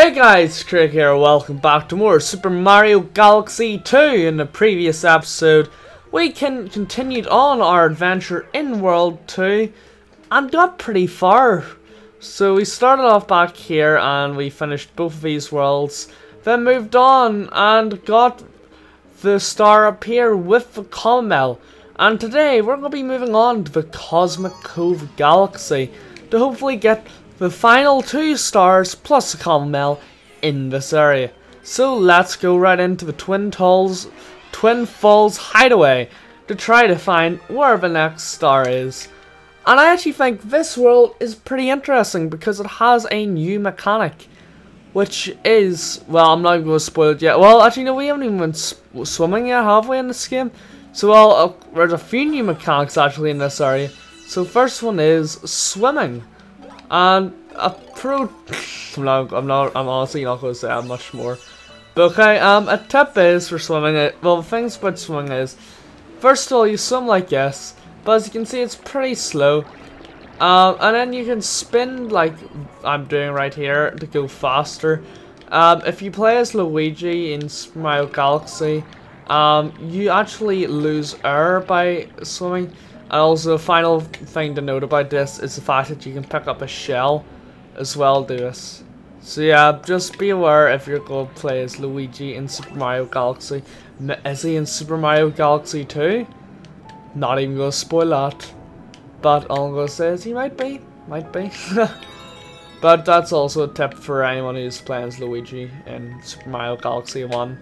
Hey guys, Craig here, welcome back to more Super Mario Galaxy 2. In the previous episode, we can continued on our adventure in World 2 and got pretty far. So we started off back here and we finished both of these worlds, then moved on and got the star up here with the Comet Medal. And today we're going to be moving on to the Cosmic Cove Galaxy to hopefully get the final two stars plus a Comet Medal in this area. So let's go right into the Twin Falls, Twin Falls Hideaway to try to find where the next star is. And I actually think this world is pretty interesting because it has a new mechanic. Which is, well, I'm not going to spoil it yet. Well, actually, no, we haven't even been swimming yet, have we, in this game? So, well, uh, there's a few new mechanics actually in this area. So, first one is swimming. And a pro. I'm not. I'm not. I'm honestly not going to say much more. But okay. Um, a tip is for swimming. It well, the things about swimming is, first of all, you swim like this, but as you can see, it's pretty slow. Um, and then you can spin like I'm doing right here to go faster. Um, if you play as Luigi in Mario Galaxy, um, you actually lose air by swimming. And also, final thing to note about this is the fact that you can pick up a shell as well do this. So yeah, just be aware if you're going to play as Luigi in Super Mario Galaxy. Is he in Super Mario Galaxy 2? Not even going to spoil that. But all I'm going to say is he might be. Might be. but that's also a tip for anyone who's playing as Luigi in Super Mario Galaxy 1.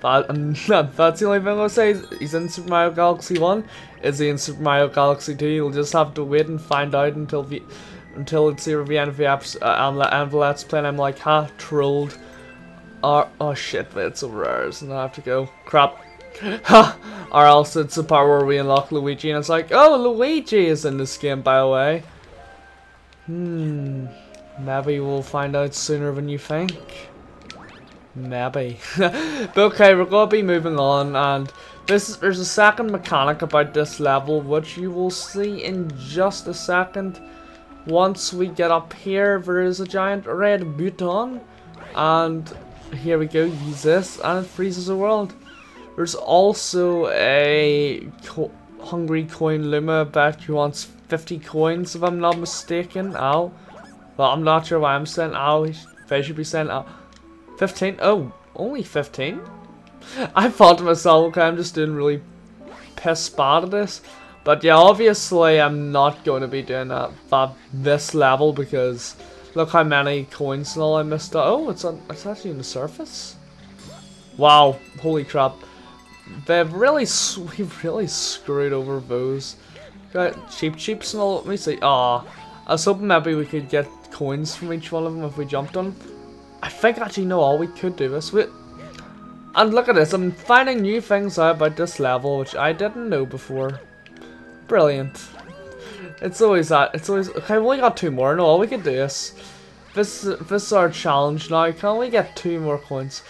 That, um, that's the only thing I'll say. He's in Super Mario Galaxy 1. Is he in Super Mario Galaxy 2? You'll just have to wait and find out until the until it's near the end of the apps uh, and the let's play. And I'm like, ha, trolled. Or oh shit, it's over ours, and I have to go. Crap. Ha! or else it's the part where we unlock Luigi, and it's like, oh, Luigi is in this game, by the way. Hmm. Maybe we'll find out sooner than you think. Maybe. but okay, we're going to be moving on and this is, there's a second mechanic about this level which you will see in just a second. Once we get up here, there is a giant red button and here we go, use this and it freezes the world. There's also a co hungry coin Luma, bet you wants 50 coins if I'm not mistaken. Ow. Well, I'm not sure why I'm saying ow. They should be saying ow. 15? Oh, only 15? I thought to myself, okay, I'm just doing really piss bad at this. But yeah, obviously I'm not going to be doing that at this level because look how many coins and all I missed out. Oh, it's on. It's actually on the surface. Wow, holy crap! They've really, we've really screwed over those. Got Cheep Cheeps and all. Let me see. Ah, I was hoping maybe we could get coins from each one of them if we jumped on. I think actually know all we could do this with. And look at this, I'm finding new things out about this level which I didn't know before. Brilliant. It's always that, it's always, okay, we only got two more, no, all we could do is, this, this is our challenge now, can we get two more coins?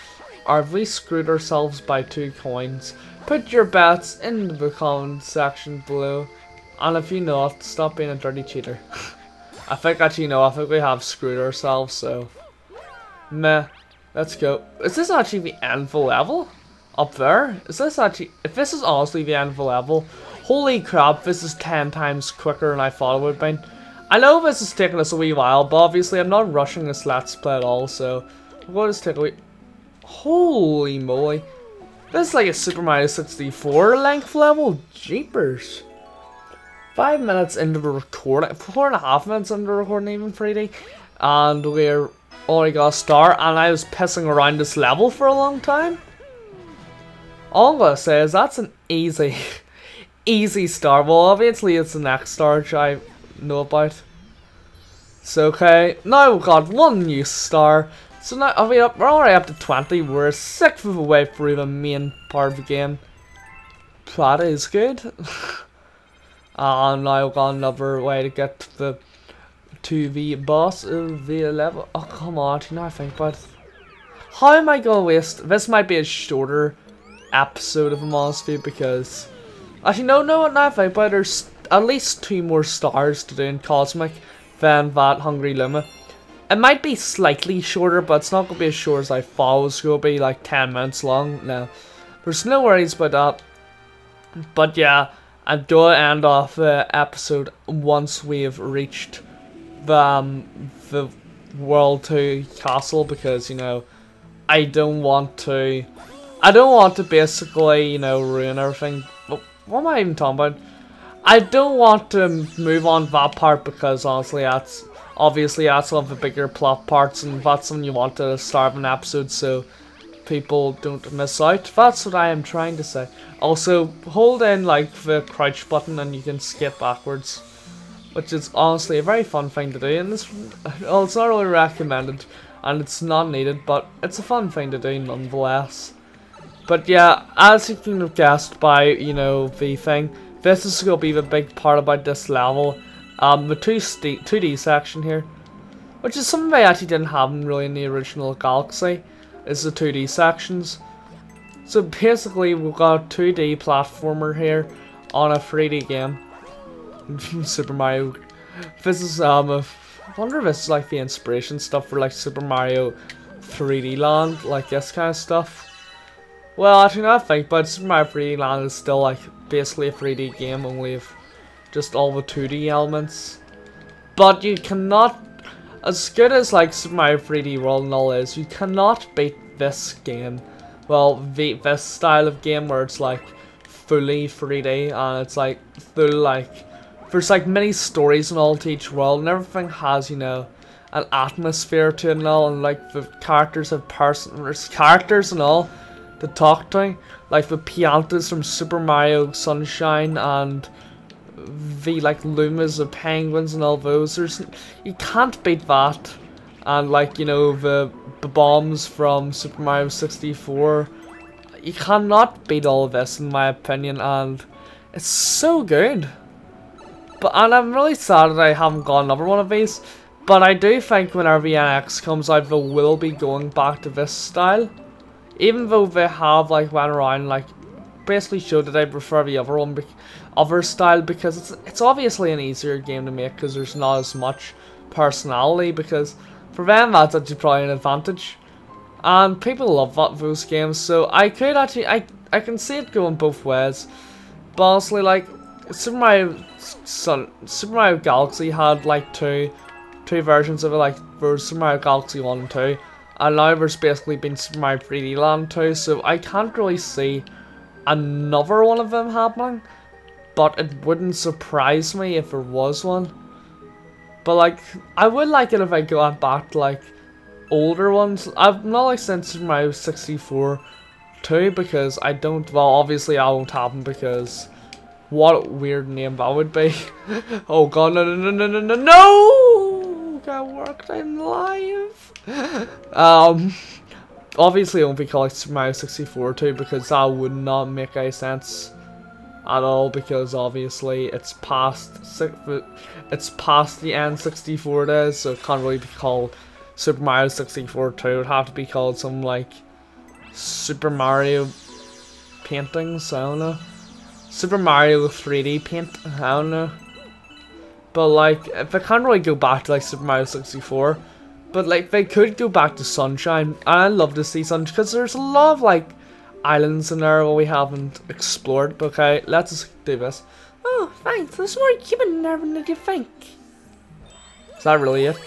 Or have we screwed ourselves by two coins? Put your bets in the comment section below, and if you not, stop being a dirty cheater. I think actually no, I think we have screwed ourselves, so... Meh. Let's go. Is this actually the end of the level? Up there? Is this actually... If this is honestly the end of the level, holy crap, this is 10 times quicker than I thought it would be. I know this is taking us a wee while, but obviously I'm not rushing this Let's Play at all, so... We'll take a wee... Holy moly. This is like a Super Mario 64 length level? Jeepers. Five minutes into the recording, four and a half minutes into the recording even, Freddy. And we're already got a star and I was pissing around this level for a long time. All I'm gonna say is that's an easy, easy star. Well, obviously it's the next star which I know about. So okay, now we've got one new star. So now oh, I mean, up, we're already up to 20. We're sixth of the way through the main part of the game. That is good. and ah, now we've got another way to get to the to the boss of the level. Oh, come on, know I think about How am I to waste... This might be a shorter episode of monster because... Actually, no, no, not I think There's at least two more stars to do in Cosmic than that Hungry Luma. It might be slightly shorter, but it's not to be as short as I thought it was to be, like 10 minutes long. No, there's no worries about that. But yeah, I'm to end off the episode once we've reached the, um, the World 2 castle because, you know, I don't want to... I don't want to basically, you know, ruin everything. What am I even talking about? I don't want to move on that part because honestly that's obviously that's one of the bigger plot parts and that's something you want to start an episode so people don't miss out. That's what I am trying to say. Also, hold in like the crouch button and you can skip backwards. Which is honestly a very fun thing to do and this well, it's not really recommended and it's not needed but it's a fun thing to do nonetheless. But yeah, as you can have guessed by, you know, the thing, this is going to be the big part about this level. Um, the 2 2D section here, which is something I actually didn't have really in the original Galaxy, is the 2D sections. So basically we've got a 2D platformer here on a 3D game. Super Mario. This is, um, I wonder if this is like the inspiration stuff for like Super Mario 3D Land, like this kind of stuff. Well, actually not think, but Super Mario 3D Land is still like basically a 3D game, only with just all the 2D elements. But you cannot, as good as like Super Mario 3D World and all is, you cannot beat this game. Well, the, this style of game where it's like fully 3D and it's like full like, there's like many stories and all to each world and everything has, you know, an atmosphere to it and all and like the characters have person, there's characters and all to talk to. Like the Piantas from Super Mario Sunshine and the like Lumas of penguins and all those. There's you can't beat that. And like, you know, the, the bombs from Super Mario 64. You cannot beat all this in my opinion and it's so good. But and I'm really sad that I haven't got another one of these. But I do think whenever the NX comes out they will be going back to this style. Even though they have like went around like basically showed that I prefer the other one, other style because it's it's obviously an easier game to make because there's not as much personality because for them that's actually probably an advantage. And people love that, those games, so I could actually I I can see it going both ways. But honestly, like Super Mario Sun, Super Mario Galaxy had like two two versions of it, like there Super Mario Galaxy One and Two and now there's basically been Super Mario 3D Land 2, so I can't really see another one of them happening. But it wouldn't surprise me if there was one. But like, I would like it if I go back to like older ones. I've not like since Super Mario 64 too because I don't, well obviously I won't have them because what a weird name that would be. oh god, no, no, no, no, no, no, no! Got worked in live um, obviously it won't be called Super Mario 64 too because that would not make any sense at all because obviously it's past it's past the N64 days so it can't really be called Super Mario 64 2 it would have to be called some like Super Mario paintings I don't know Super Mario 3D paint I don't know but like if I can't really go back to like Super Mario 64 but like they could go back to Sunshine. And I love to see Sunshine because there's a lot of like islands in there where we haven't explored. But okay, let's do this. Oh, thanks. There's more human there than you think. Is that really it?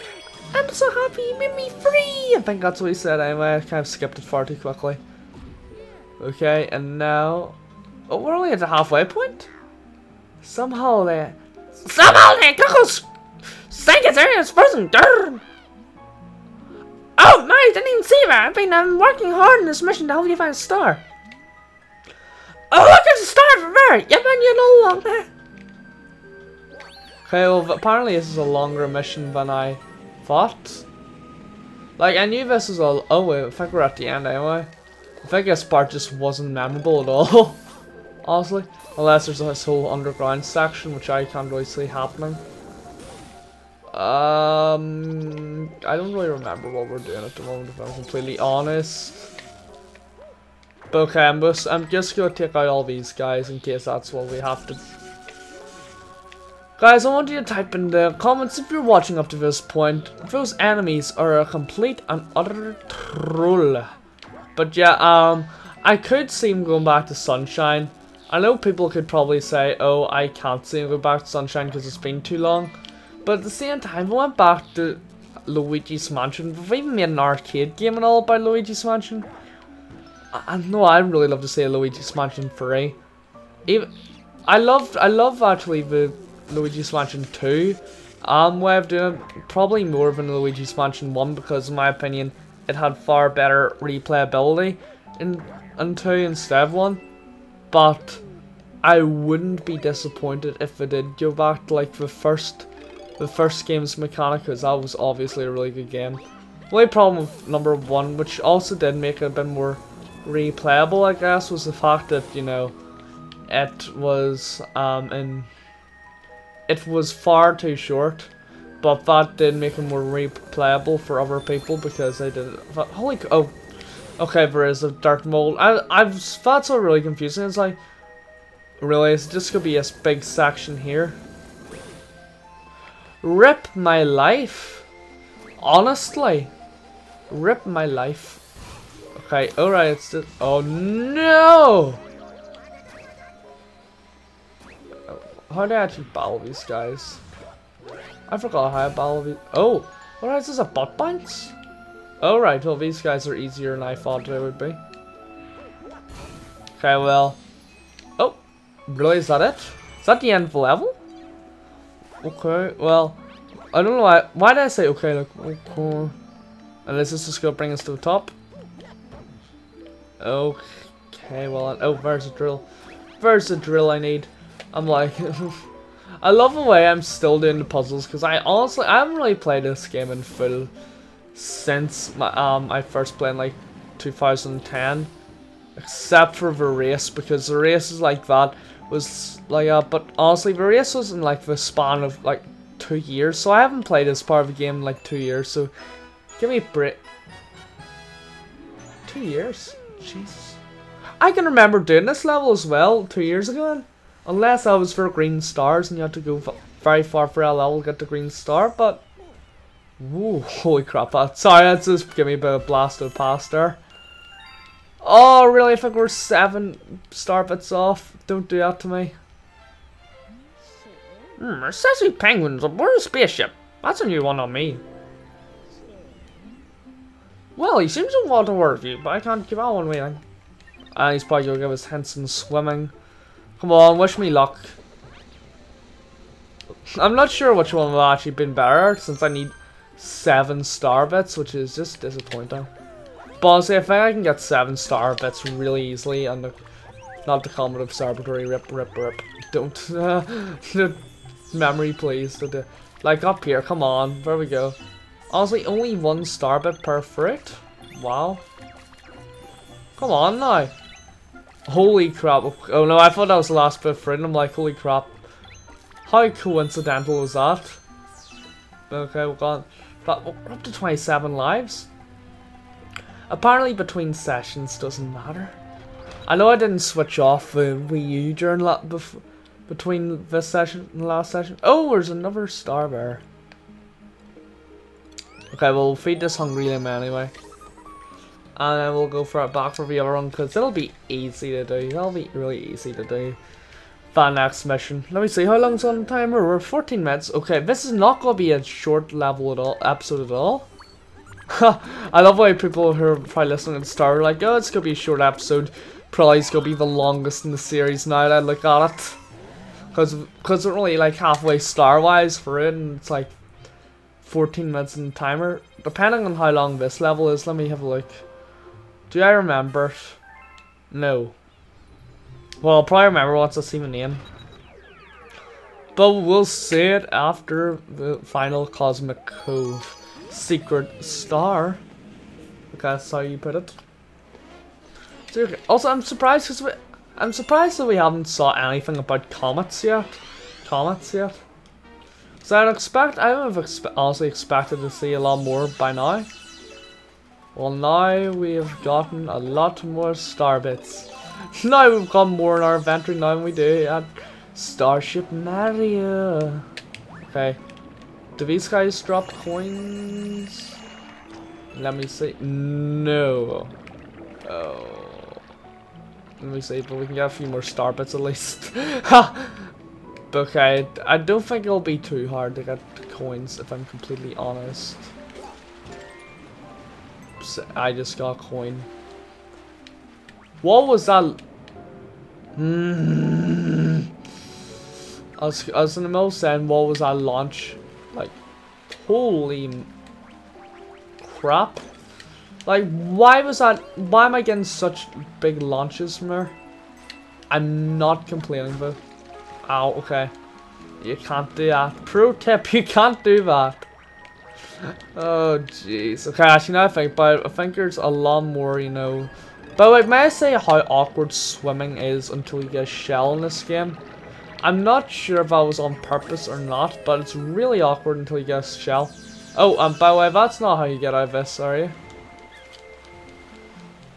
I'm so happy you made me free! I think that's what he said anyway. I kind of skipped it far too quickly. Okay, and now... Oh, we're only at the halfway point? Somehow they... Somehow they its areas frozen dirt! Oh, I didn't even see that. I've been um, working hard on this mission to help you find a star. Oh, look, there's a star over there. Yep, and you're no longer. Okay, well, apparently this is a longer mission than I thought. Like, I knew this was all. Oh, wait, I think we're at the end anyway. I think this part just wasn't memorable at all. Honestly. Unless there's this whole underground section, which I can't really see happening. Um, I don't really remember what we're doing at the moment, if I'm completely honest. But okay, I'm just, I'm just gonna take out all these guys in case that's what we have to. Guys, I want you to type in the comments if you're watching up to this point. Those enemies are a complete and utter troll. But yeah, um, I could see him going back to Sunshine. I know people could probably say, oh, I can't see go back to Sunshine because it's been too long. But at the same time, I went back to Luigi's Mansion. We've even made an arcade game and all about Luigi's Mansion. I, know I'd really love to see a Luigi's Mansion 3. Even, I loved, I love actually the Luigi's Mansion 2 um, way of doing it. Probably more than Luigi's Mansion 1 because in my opinion it had far better replayability in, in 2 instead of 1. But I wouldn't be disappointed if it did go back to like the first the first game's mechanic because that was obviously a really good game. The only problem with number one, which also did make it a bit more replayable I guess, was the fact that, you know, it was um in it was far too short, but that did make it more replayable for other people because they did it. Holy oh, okay, there is a dark Mold. I I've thought so really confusing. It's like really, it's just gonna be a big section here. Rip my life, honestly, rip my life. Okay, alright, it's just, oh no! How do I actually battle these guys? I forgot how I battle these. Oh, Alright, is this? A butt bounce? Oh right, well these guys are easier than I thought they would be. Okay, well. Oh, really? Is that it? Is that the end of the level? Okay, well, I don't know why. Why did I say okay? Like okay. Unless this is just gonna bring us to the top. Okay, well, oh, where's the drill? Where's the drill I need? I'm like, I love the way I'm still doing the puzzles because I honestly I haven't really played this game in full since my um I first played like 2010, except for the race because the race is like that was like uh, but honestly the race was in like the span of like two years, so I haven't played this part of the game in like two years. So give me a break. Two years, Jesus. I can remember doing this level as well two years ago. Unless I was for green stars and you had to go very far for a level to get the green star, but... Whoa, holy crap, that, sorry, that's just give me a bit of blasted past there. Oh, really, I think we're seven star bits off. Don't do that to me. Hmm, sassy penguins aboard a spaceship. That's a new one on me. Well, he seems to want to work you, but I can't give out one way. And uh, he's probably gonna give us hints in swimming. Come on, wish me luck. I'm not sure which one will actually been better since I need seven star bits, which is just disappointing. But honestly, I think I can get seven star bits really easily and not the comment of Sabotory rip rip rip. Don't uh, memory please. Like up here, come on, there we go. Honestly, only one star bit per fruit? Wow. Come on now. Holy crap. Oh no, I thought that was the last bit of fruit. I'm like, holy crap. How coincidental was that? Okay, we're gone. But we're up to 27 lives. Apparently between sessions doesn't matter. I know I didn't switch off the Wii U during between this session and the last session. Oh, there's another star bear. Okay, we'll feed this hungry limb anyway. And then we'll go for a back for the other one because it'll be easy to do. That'll be really easy to do. That next mission. Let me see how long's on the timer. We're 14 minutes. Okay, this is not gonna be a short level at all episode at all. I love why people who are probably listening at the start are like, oh, it's gonna be a short episode. Probably it's gonna be the longest in the series now that I look at it. Because cause we're only like halfway star-wise for it, and it's like 14 minutes in the timer. Depending on how long this level is, let me have a look. Do I remember? No. Well, I'll probably remember once I see my name. But we'll see it after the final Cosmic Cove secret star. Okay, that's how you put it. Also, I'm surprised because we, I'm surprised that we haven't saw anything about comets yet. Comets yet. So I'd expect, I would have expe honestly expected to see a lot more by now. Well, now we have gotten a lot more star bits. now we've got more in our inventory now than we do at Starship Mario. Okay. Do these guys drop coins? Let me see. No. Oh. Let me see, but we can get a few more star bits at least. Ha okay, I don't think it'll be too hard to get coins if I'm completely honest. I just got a coin. What was that? Hmm. I was, I was in the middle saying, what was that launch? Like, holy crap. Like, why was that? Why am I getting such big launches from her? I'm not complaining though. Ow, okay. You can't do that. Pro tip, you can't do that. Oh, jeez. Okay, actually, now I think but I think there's a lot more, you know. But like, may I say how awkward swimming is until you get a shell in this game? I'm not sure if that was on purpose or not, but it's really awkward until you get a shell. Oh, and by the way, that's not how you get out of this, you?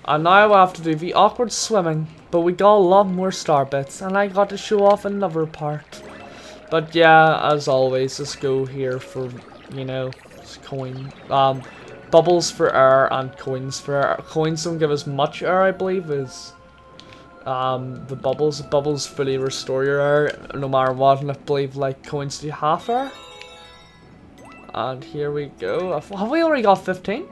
And now I have to do the awkward swimming, but we got a lot more star bits, and I got to show off another part. But yeah, as always, let's go here for, you know, coin. Um, bubbles for air and coins for air. Coins don't give us much air, I believe, is um, the bubbles. Bubbles fully restore your air no matter what, and I believe like coins do half air. And here we go. Have we already got 15?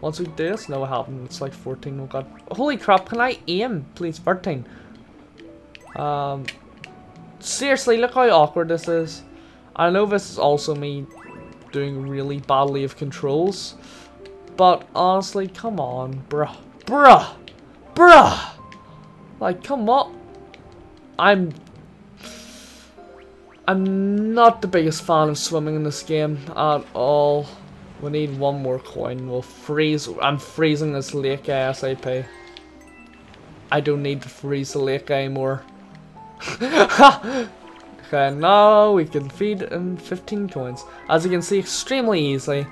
Once we do this? No, we haven't. It's like 14. We got. Holy crap! Can I aim, please? 13. Um, seriously, look how awkward this is. I know this is also me doing really badly of controls, but honestly, come on, bruh, bruh, bruh. Like, come on. I'm I'm not the biggest fan of swimming in this game at all. We need one more coin. We'll freeze. I'm freezing this lake ASAP. I don't need to freeze the lake anymore. okay, now we can feed him 15 coins. As you can see, extremely easy.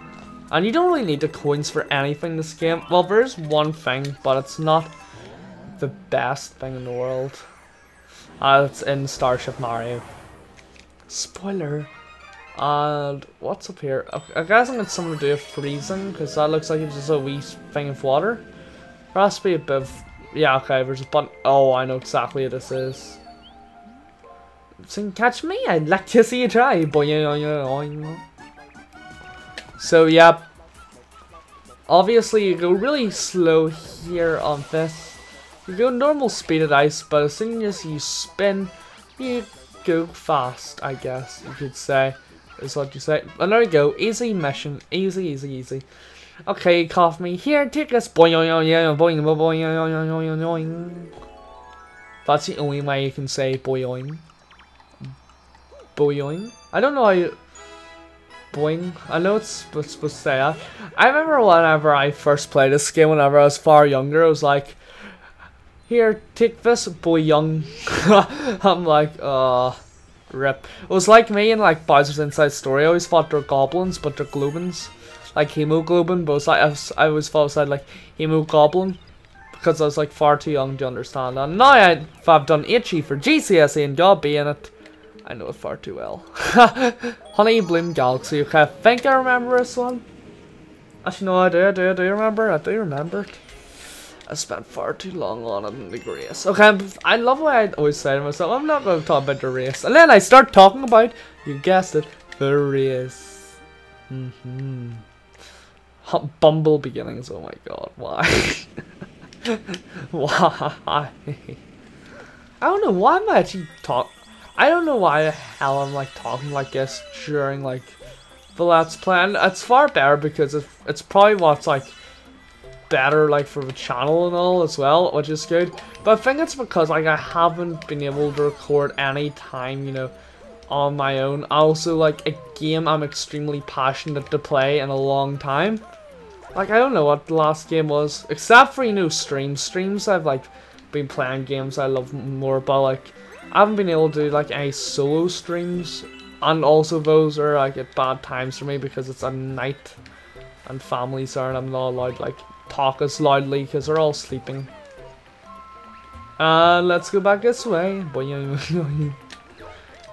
And you don't really need the coins for anything in this game. Well, there's one thing, but it's not the best thing in the world. Uh, it's in Starship Mario. Spoiler. And what's up here? I guess I'm going to do with freezing, because that looks like it's just a wee thing of water. There has to be a bit of... Yeah, okay, there's a button. Oh, I know exactly what this is. So catch me, I'd like to see you try. So, yeah. Obviously, you go really slow here on this. You go normal speed at ice, but as soon as you spin, you go fast, I guess you could say. Is what you say. And there we go. Easy mission. Easy, easy, easy. Okay, cough me. Here, take this. That's the only way you can say boing. Boing. I don't know how you... Boing. I know it's supposed to say that. I remember whenever I first played this game, whenever I was far younger, I was like, here, take this, boy young. I'm like, uh, rip. It was like me in like Bowser's Inside Story. I always thought they're goblins, but they're globins. Like hemoglobin, but was like, I, was, I always thought it like hemoglobin Because I was like far too young to understand that. Now I, I've done itchy for GCSE and God be in it, I know it far too well. Honey Bloom Galaxy. Okay, I think I remember this one. Actually, no, I do, I do, I do remember. I do remember it. I spent far too long on it in the race. Okay, I love what I always say to myself, I'm not going to talk about the race. And then I start talking about, you guessed it, the race. Mm hmm Bumble beginnings, oh my god, why? why? I don't know, why am I actually talk? I don't know why the hell I'm like talking like this during like the Let's it's far better because it's, it's probably what's like better like for the channel and all as well, which is good. But I think it's because like I haven't been able to record any time, you know, on my own. Also like a game I'm extremely passionate to play in a long time. Like I don't know what the last game was, except for you know streams. Streams I've like been playing games I love more, but like I haven't been able to do like any solo streams. And also those are like at bad times for me because it's a night and families are and I'm not allowed like talk as loudly because they're all sleeping. And uh, let's go back this way. But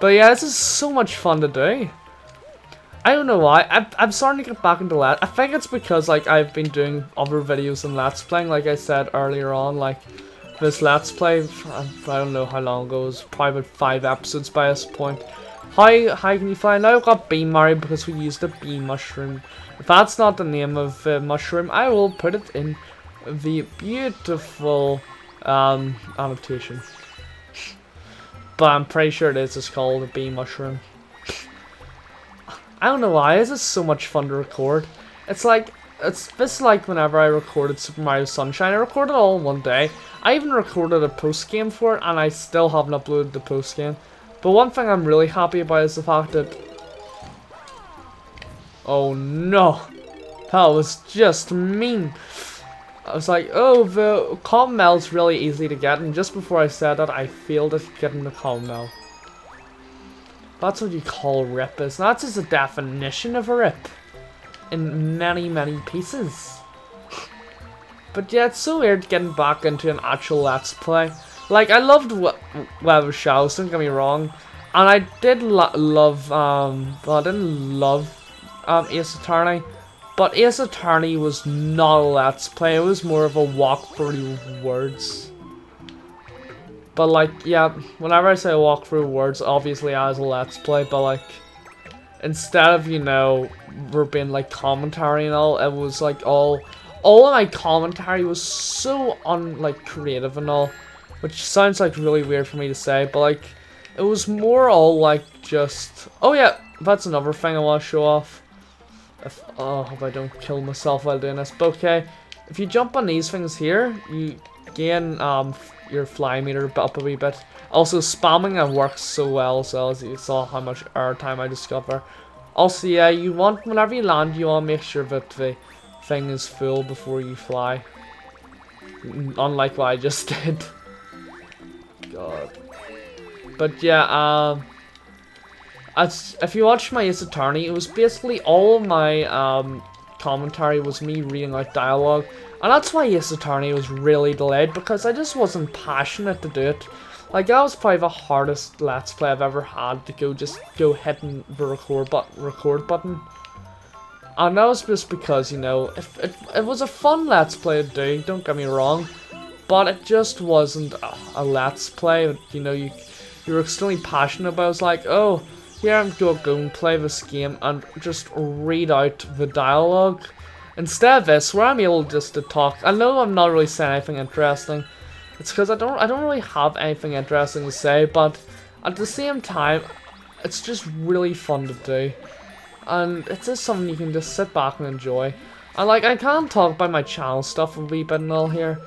yeah, this is so much fun to do. I don't know why. I'm, I'm starting to get back into that. I think it's because like I've been doing other videos and Let's Playing, like I said earlier on. Like this Let's Play, I don't know how long ago, it was probably about five episodes by this point. How high can you fly? Now I've got Bee Mario because we used a bee mushroom. If that's not the name of the mushroom, I will put it in the beautiful um, annotation. But I'm pretty sure it is. It's called a bee mushroom. I don't know why. This is so much fun to record. It's like it's this like whenever I recorded Super Mario Sunshine. I recorded all in one day. I even recorded a post game for it, and I still haven't uploaded the post game. But one thing I'm really happy about is the fact that. Oh no, that was just mean. I was like, oh, the Comet Medal's really easy to get, and just before I said that, I failed at getting the Combmel. That's what you call rip, is That's just a definition of a rip. In many, many pieces. But yeah, it's so weird getting back into an actual Let's Play. Like, I loved Web of Shadows, don't get me wrong. And I did lo love, um, well, I didn't love um, Ace Attorney. But Ace Attorney was not a Let's Play, it was more of a walk through words. But like, yeah, whenever I say walk through words, obviously as a Let's Play, but like, instead of, you know, there being like commentary and all, it was like all, all of my commentary was so un, like, creative and all, which sounds like really weird for me to say, but like, it was more all like just, oh yeah, that's another thing I want to show off. If, oh, hope I don't kill myself while doing this. But okay, if you jump on these things here, you gain um your fly meter up a wee bit. Also, spamming it works so well, so as you saw how much air time I discover. Also, yeah, you want, whenever you land, you want to make sure that the thing is full before you fly. Unlike what I just did. God. But yeah, um... As, if you watch my Ace Attorney, it was basically all my um, commentary was me reading out dialogue. And that's why Ace Attorney was really delayed, because I just wasn't passionate to do it. Like, that was probably the hardest Let's Play I've ever had to go just go hitting the record, but record button. And that was just because, you know, if it, it was a fun Let's Play to do, don't get me wrong. But it just wasn't a, a Let's Play, you know, you, you were extremely passionate about. It was like, oh, here I'm to go and play this game and just read out the dialogue. Instead of this, where I'm able just to talk, I know I'm not really saying anything interesting. It's because I don't, I don't really have anything interesting to say, but at the same time, it's just really fun to do. And it's just something you can just sit back and enjoy. And like, I can't talk about my channel stuff a wee bit and all here.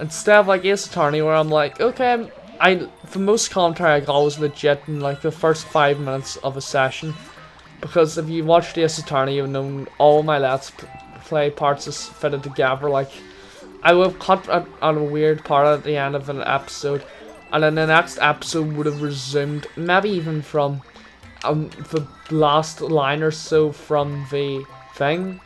Instead of like Ace Attorney where I'm like, okay, I the most commentary I got was legit in like the first five minutes of a session. Because if you watch the Attorney, you've known all my Let's Play parts is fitted together. Like, I would have cut on a weird part at the end of an episode, and then the next episode would have resumed, maybe even from um, the last line or so from the thing,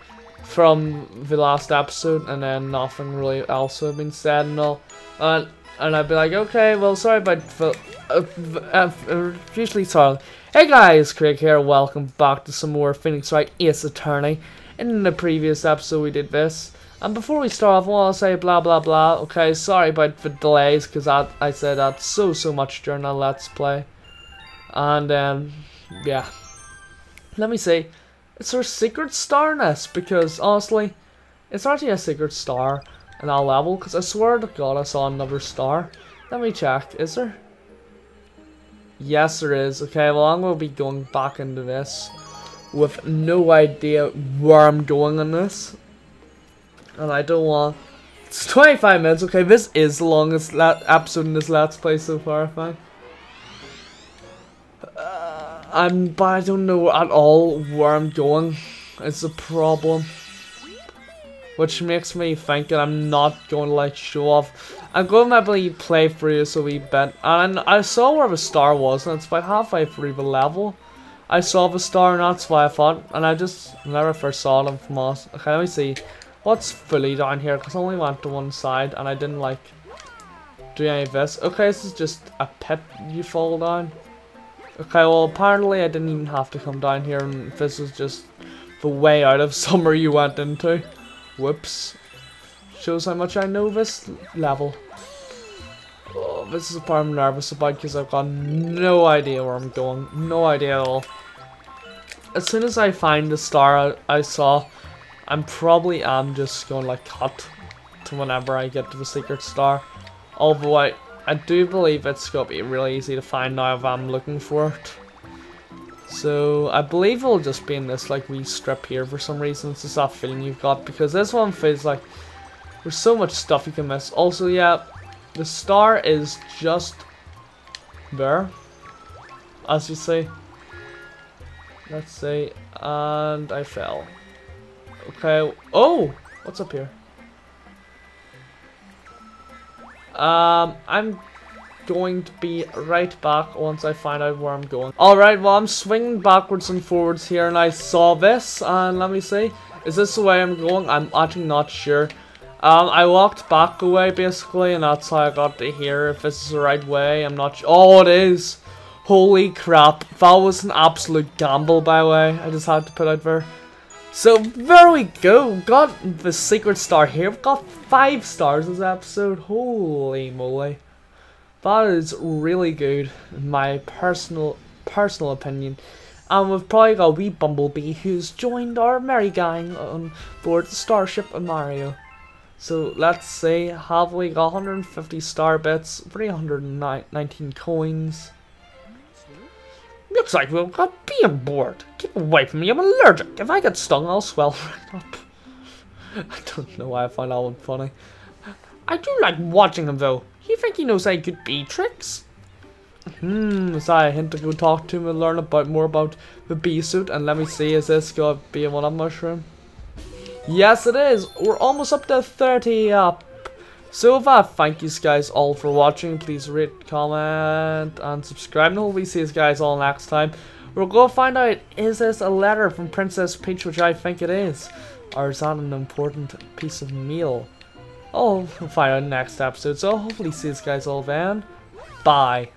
from the last episode, and then nothing really else would have been said and all. And and I'd be like, okay, well, sorry about uh, uh, uh, usually sorry. Hey guys, Craig here. Welcome back to some more Phoenix Wright Ace Attorney. In the previous episode, we did this. And before we start off, I want to say blah blah blah. Okay, sorry about the delays because I I said that so so much during the Let's Play. And um, yeah. Let me see. It's our secret star nest because honestly, it's actually a secret star in that level? Because I swear to god I saw another star. Let me check. Is there? Yes, there is. Okay, well, I'm going to be going back into this with no idea where I'm going in this. And I don't want... It's 25 minutes. Okay, this is the longest episode in this Let's Play so far, I think. Uh, I'm, but I don't know at all where I'm going. It's a problem which makes me think that I'm not going to like show off. I'm going to maybe play through this a wee bit, and I saw where the star was, and it's about halfway through the level. I saw the star, and that's why I thought, and I just never first saw them from us. Okay, let me see. What's fully down here? Because I only went to one side, and I didn't like do any of this. Okay, this is just a pit you fall down. Okay, well apparently I didn't even have to come down here and this is just the way out of somewhere you went into. Whoops. Shows how much I know this level. Oh, this is the part I'm nervous about because I've got no idea where I'm going. No idea at all. As soon as I find the star I, I saw, I'm probably am just going to like cut to whenever I get to the secret star. Although I, I do believe it's going to be really easy to find now if I'm looking for it. So I believe it'll just be in this like wee strip here for some reason. It's just that feeling you've got because this one feels like there's so much stuff you can miss. Also, yeah, the star is just there, as you see. Let's see, and I fell. Okay. Oh, what's up here? Um, I'm going to be right back once I find out where I'm going. Alright, well I'm swinging backwards and forwards here and I saw this and let me see. Is this the way I'm going? I'm actually not sure. Um, I walked back away basically and that's how I got to here. If this is the right way, I'm not sure. Oh, it is! Holy crap. That was an absolute gamble by the way. I just had to put out there. So there we go. Got the secret star here. We've got five stars this episode. Holy moly. That is really good, in my personal personal opinion. And we've probably got wee Bumblebee who's joined our merry gang on board the Starship of Mario. So let's see, have we got 150 star bits, 319 coins. Looks like we've got bee on board. Keep away from me, I'm allergic. If I get stung, I'll swell right up. I don't know why I find that one funny. I do like watching him though. You think he knows any good bee tricks? Hmm, is that a hint to go talk to him and learn about more about the bee suit? And let me see, is this gonna be a one-up mushroom? Yes, it is! We're almost up to 30 up. So that, thank you guys all for watching. Please rate, comment, and subscribe. And hopefully see you guys all next time. We'll go find out, is this a letter from Princess Peach, which I think it is? Or is that an important piece of meal? Oh, we'll find out next episode. So hopefully see you guys all then. Bye.